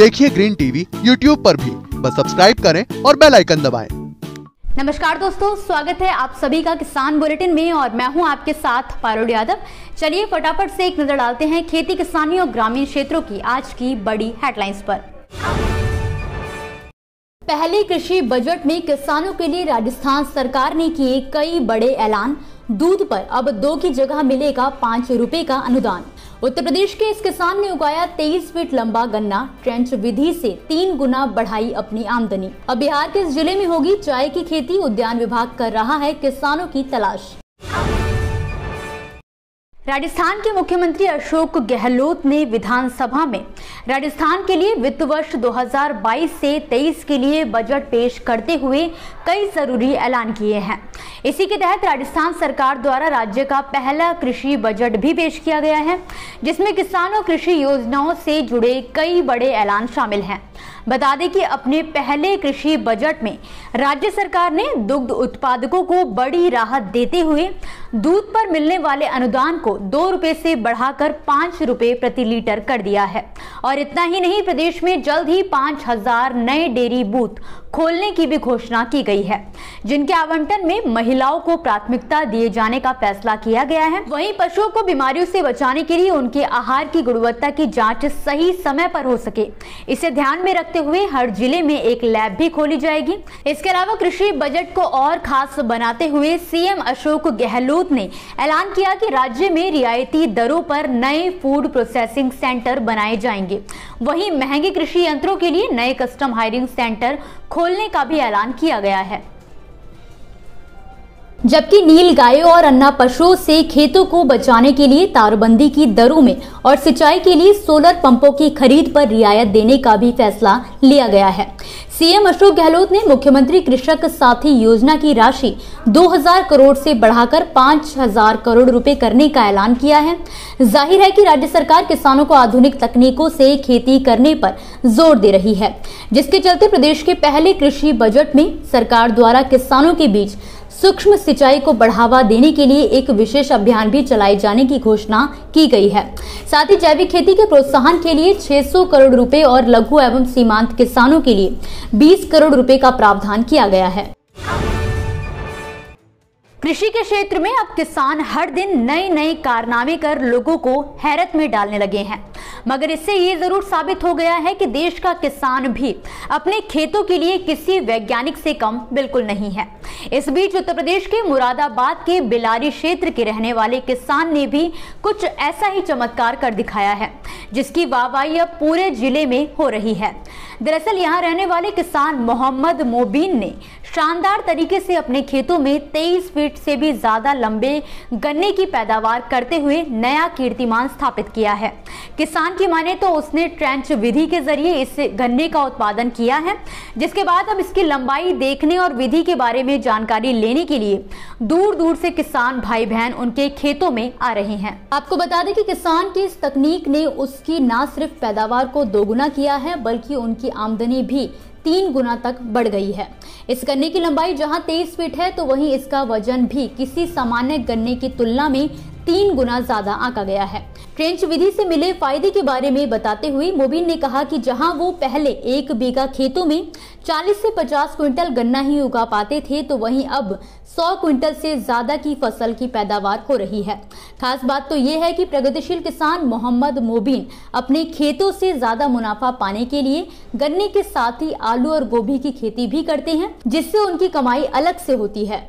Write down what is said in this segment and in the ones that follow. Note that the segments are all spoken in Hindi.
देखिए ग्रीन टीवी यूट्यूब पर भी। बस सब्सक्राइब करें और बेल आइकन दबाएँ। नमस्कार दोस्तों, स्वागत है आप सभी का किसान बुलेटिन में और मैं हूँ आपके साथ पारुल यादव। चलिए फटाफट से एक नज़र डालते हैं खेती किसानी और ग्रामीण क्षेत्रों की आज की बड़ी हेडलाइंस पर। पहले कृषि बजट में किसानों के लिए राजस्थान सरकार ने किए कई बड़े ऐलान। दूध पर अब दो की जगह मिलेगा पाँच रुपए का अनुदान। उत्तर प्रदेश के इस किसान ने उगाया 23 फीट लंबा गन्ना। ट्रेंच विधि से तीन गुना बढ़ाई अपनी आमदनी। अब बिहार के इस ज़िले में होगी चाय की खेती। उद्यान विभाग कर रहा है किसानों की तलाश। राजस्थान के मुख्यमंत्री अशोक गहलोत ने विधानसभा में राजस्थान के लिए वित्त वर्ष 2022 से 23 के लिए बजट पेश करते हुए कई ज़रूरी ऐलान किए हैं। इसी के तहत राजस्थान सरकार द्वारा राज्य का पहला कृषि बजट भी पेश किया गया है, जिसमें किसानों कृषि योजनाओं से जुड़े कई बड़े ऐलान शामिल हैं। बता दें कि अपने पहले कृषि बजट में राज्य सरकार ने दुग्ध उत्पादकों को बड़ी राहत देते हुए दूध पर मिलने वाले अनुदान को दो रुपए से बढ़ाकर पाँच रुपए प्रति लीटर कर दिया है। और इतना ही नहीं, प्रदेश में जल्द ही पाँच हज़ार नए डेयरी बूथ खोलने की भी घोषणा की गई है। जिनके आवंटन में महिलाओं को प्राथमिकता दिए जाने का फैसला किया गया है। वहीं पशुओं को बीमारियों से बचाने के लिए उनके आहार की गुणवत्ता की जाँच सही समय पर हो सके। इसे ध्यान में रखते हुए हर ज़िले में एक लैब भी खोली जाएगी। इसके अलावा कृषि बजट को और खास बनाते हुए सीएम अशोक गहलोत ने ऐलान किया कि राज्य में रियायती दरों पर नए फ़ूड प्रोसेसिंग सेंटर बनाए जाएँगे। वहीं महँगे कृषि यंत्रों के लिए नए कस्टम हायरिंग सेंटर खोलने का भी ऐलान किया गया है। जबकि नील गायों और अन्ना पशुओं से खेतों को बचाने के लिए तारबंदी की दरों में और सिंचाई के लिए सोलर पंपों की खरीद पर रियायत देने का भी फैसला लिया गया है। सीएम अशोक गहलोत ने मुख्यमंत्री कृषक साथी योजना की राशि 2000 करोड़ से बढ़ाकर 5000 करोड़ रुपए करने का ऐलान किया है। ज़ाहिर है कि राज्य सरकार किसानों को आधुनिक तकनीकों से खेती करने पर ज़ोर दे रही है, जिसके चलते प्रदेश के पहले कृषि बजट में सरकार द्वारा किसानों के बीच सूक्ष्म सिंचाई को बढ़ावा देने के लिए एक विशेष अभियान भी चलाए जाने की घोषणा की गई है। साथ ही जैविक खेती के प्रोत्साहन के लिए 600 करोड़ रुपए और लघु एवं सीमांत किसानों के लिए 20 करोड़ रुपए का प्रावधान किया गया है। कृषि के क्षेत्र में अब किसान हर दिन नए नए कारनामे कर लोगों को हैरत में डालने लगे हैं। मगर इससे ये ज़रूर साबित हो गया है कि देश का किसान भी अपने खेतों के लिए किसी वैज्ञानिक से कम बिल्कुल नहीं है। इस बीच उत्तर प्रदेश के मुरादाबाद के बिलारी क्षेत्र के रहने वाले किसान ने भी कुछ ऐसा ही चमत्कार कर दिखाया है, जिसकी वाहवाही अब पूरे ज़िले में हो रही है। दरअसल यहाँ रहने वाले किसान मोहम्मद मोबीन ने शानदार तरीके से अपने खेतों में 23 फीट से भी ज़्यादा लंबे गन्ने की पैदावार करते हुए नया कीर्तिमान स्थापित किया है। किसान की माने तो उसने ट्रेंच विधि के ज़रिए इस गन्ने का उत्पादन किया है, जिसके बाद अब इसकी लंबाई देखने और विधि के बारे में जानकारी लेने के लिए दूर दूर से किसान भाई बहन उनके खेतों में आ रहे हैं। आपको बता दें कि किसान की इस तकनीक ने उसकी न सिर्फ़ पैदावार को दोगुना किया है, बल्कि उनकी आमदनी भी तीन गुना तक बढ़ गई है। इस गन्ने की लंबाई जहाँ तेईस फीट है तो वहीं इसका वज़न भी किसी सामान्य गन्ने की तुलना में तीन गुना ज़्यादा आंका गया है। ट्रेंच विधि से मिले फ़ायदे के बारे में बताते हुए मोबिन ने कहा कि जहाँ वो पहले एक बीघा खेतों में 40 से 50 क्विंटल गन्ना ही उगा पाते थे तो वहीं अब 100 क्विंटल से ज़्यादा की फ़सल की पैदावार हो रही है। खास बात तो ये है कि प्रगतिशील किसान मोहम्मद मोबिन अपने खेतों से ज़्यादा मुनाफा पाने के लिए गन्ने के साथ ही आलू और गोभी की खेती भी करते हैं, जिससे उनकी कमाई अलग से होती है।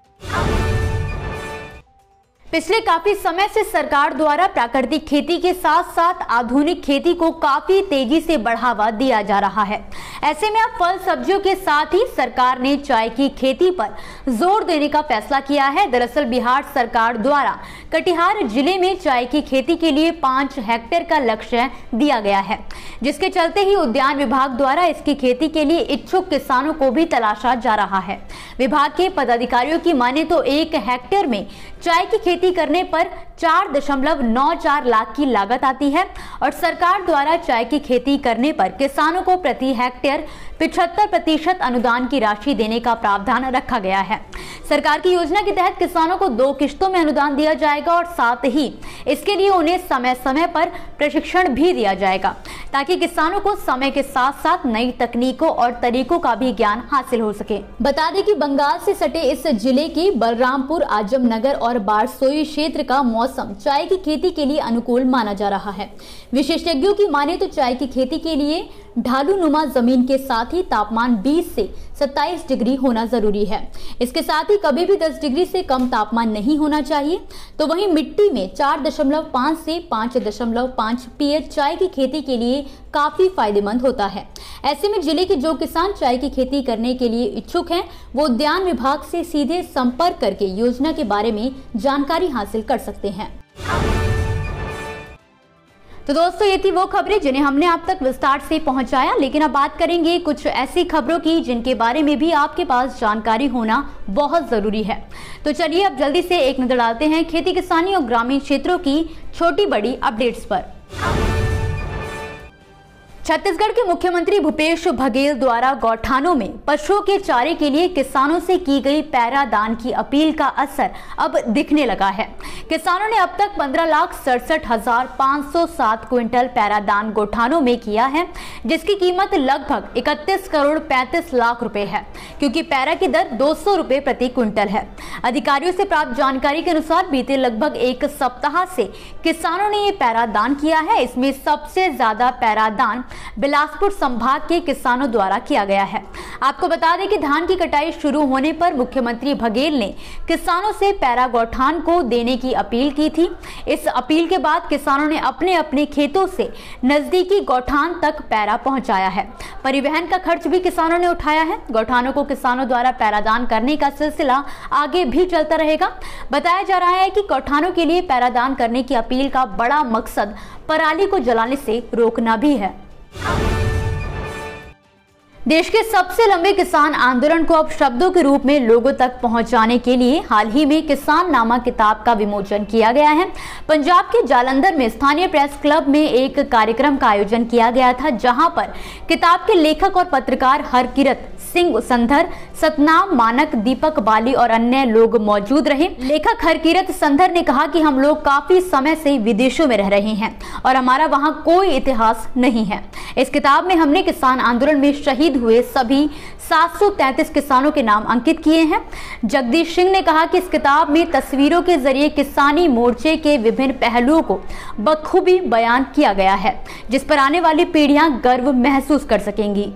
पिछले काफ़ी समय से सरकार द्वारा प्राकृतिक खेती के साथ साथ आधुनिक खेती को काफ़ी तेज़ी से बढ़ावा दिया जा रहा है। ऐसे में अब फल सब्जियों के साथ ही सरकार ने चाय की खेती पर ज़ोर देने का फैसला किया है। दरअसल बिहार सरकार द्वारा कटिहार ज़िले में चाय की खेती के लिए पाँच हेक्टेयर का लक्ष्य दिया गया है, जिसके चलते ही उद्यान विभाग द्वारा इसकी खेती के लिए इच्छुक किसानों को भी तलाशा जा रहा है। विभाग के पदाधिकारियों की माने तो एक हेक्टेयर में चाय की खेती करने पर चार दशमलव नौ चार लाख की लागत आती है और सरकार द्वारा चाय की खेती करने पर किसानों को प्रति हेक्टेयर पिछहत्तर प्रतिशत अनुदान की राशि देने का प्रावधान रखा गया है। सरकार की योजना के तहत किसानों को दो किश्तों में अनुदान दिया जाएगा और साथ ही इसके लिए उन्हें समय समय पर प्रशिक्षण भी दिया जाएगा ताकि किसानों को समय के साथ साथ नई तकनीकों और तरीकों का भी ज्ञान हासिल हो सके। बता दें कि बंगाल से सटे इस ज़िले के बलरामपुर, आजमनगर और बारसोई क्षेत्र का मौसम चाय की खेती के लिए अनुकूल माना जा रहा है। विशेषज्ञों की माने तो चाय की खेती के लिए ढालू नुमा ज़मीन के साथ ही तापमान 20 से 27 डिग्री होना ज़रूरी है। इसके साथ ही कभी भी 10 डिग्री से कम तापमान नहीं होना चाहिए। तो वहीं मिट्टी में 4.5 से 5.5 पीएच चाय की खेती के लिए काफ़ी फ़ायदेमंद होता है। ऐसे में ज़िले के जो किसान चाय की खेती करने के लिए इच्छुक हैं, वो उद्यान विभाग से सीधे संपर्क करके योजना के बारे में जानकारी हासिल कर सकते हैं। तो दोस्तों, ये थी वो खबरें जिन्हें हमने आप तक विस्तार से पहुँचाया। लेकिन अब बात करेंगे कुछ ऐसी खबरों की जिनके बारे में भी आपके पास जानकारी होना बहुत ज़रूरी है। तो चलिए अब जल्दी से एक नज़र डालते हैं खेती किसानी और ग्रामीण क्षेत्रों की छोटी बड़ी अपडेट्स पर। छत्तीसगढ़ के मुख्यमंत्री भूपेश बघेल द्वारा गौठानों में पशुओं के चारे के लिए किसानों से की गई पैरा दान की अपील का असर अब दिखने लगा है। किसानों ने अब तक पंद्रह लाख सड़सठ हज़ार पाँच सौ सात क्विंटल पैरा दान गौठानों में किया है, जिसकी कीमत लगभग इकतीस करोड़ पैंतीस लाख रुपए है, क्योंकि पैरा की दर दो सौ प्रति क्विंटल है। अधिकारियों से प्राप्त जानकारी के अनुसार बीते लगभग एक सप्ताह से किसानों ने ये पैरा दान किया है। इसमें सबसे ज़्यादा पैरा दान बिलासपुर संभाग के किसानों द्वारा किया गया है। आपको बता दें कि धान की कटाई शुरू होने पर मुख्यमंत्री बघेल ने किसानों से पैरा गौठान को देने की अपील की थी। इस अपील के बाद किसानों ने अपने अपने खेतों से नजदीकी गौठान तक पैरा पहुँचाया है। परिवहन का खर्च भी किसानों ने उठाया है। गौठानों को किसानों द्वारा पैरादान करने का सिलसिला आगे भी चलता रहेगा। बताया जा रहा है कि गौठानों के लिए पैरादान करने की अपील का बड़ा मकसद पराली को जलाने से रोकना भी है। Oh. देश के सबसे लंबे किसान आंदोलन को अब शब्दों के रूप में लोगों तक पहुँचाने के लिए हाल ही में किसान नामा किताब का विमोचन किया गया है। पंजाब के जालंधर में स्थानीय प्रेस क्लब में एक कार्यक्रम का आयोजन किया गया था, जहाँ पर किताब के लेखक और पत्रकार हरकिरत सिंह, संधर, सतनाम, मानक, दीपक बाली और अन्य लोग मौजूद रहे। लेखक हरकिरत संधर ने कहा कि हम लोग काफ़ी समय से विदेशों में रह रहे हैं और हमारा वहाँ कोई इतिहास नहीं है। इस किताब में हमने किसान आंदोलन में शहीद हुए सभी 733 किसानों के नाम अंकित किए हैं। जगदीश सिंह ने कहा कि इस किताब में तस्वीरों के ज़रिए किसानी मोर्चे के विभिन्न पहलुओं को बखूबी बयान किया गया है, जिस पर आने वाली पीढ़ियाँ गर्व महसूस कर सकेंगी।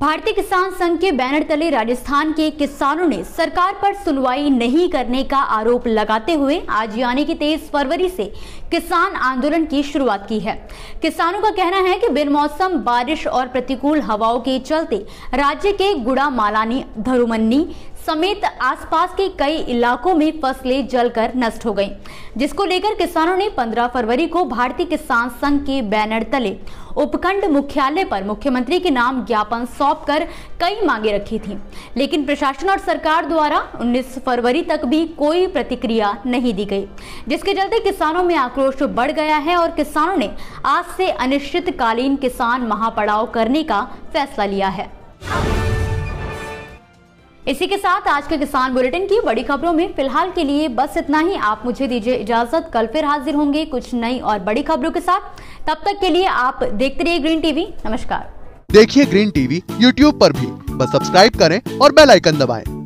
भारतीय किसान संघ के बैनर तले राजस्थान के किसानों ने सरकार पर सुनवाई नहीं करने का आरोप लगाते हुए आज यानी कि तेईस फरवरी से किसान आंदोलन की शुरुआत की है। किसानों का कहना है कि मौसम बारिश और प्रतिकूल हवाओं के चलते राज्य के गुड़ा मालानी धरुमन्नी समेत आसपास के कई इलाकों में फ़सलें जलकर नष्ट हो गईं, जिसको लेकर किसानों ने 15 फरवरी को भारतीय किसान संघ के बैनर तले उपखंड मुख्यालय पर मुख्यमंत्री के नाम ज्ञापन सौंप कर कई मांगे रखी थी। लेकिन प्रशासन और सरकार द्वारा 19 फरवरी तक भी कोई प्रतिक्रिया नहीं दी गई जिसके चलते किसानों में आक्रोश बढ़ गया है और किसानों ने आज से अनिश्चितकालीन किसान महापड़ाव करने का फैसला लिया है। इसी के साथ आज के किसान बुलेटिन की बड़ी खबरों में फ़िलहाल के लिए बस इतना ही। आप मुझे दीजिए इजाज़त। कल फिर हाजिर होंगे कुछ नई और बड़ी खबरों के साथ। तब तक के लिए आप देखते रहिए ग्रीन टीवी। नमस्कार। देखिए ग्रीन टीवी यूट्यूब पर भी। बस सब्सक्राइब करें और बेल आइकन दबाएँ।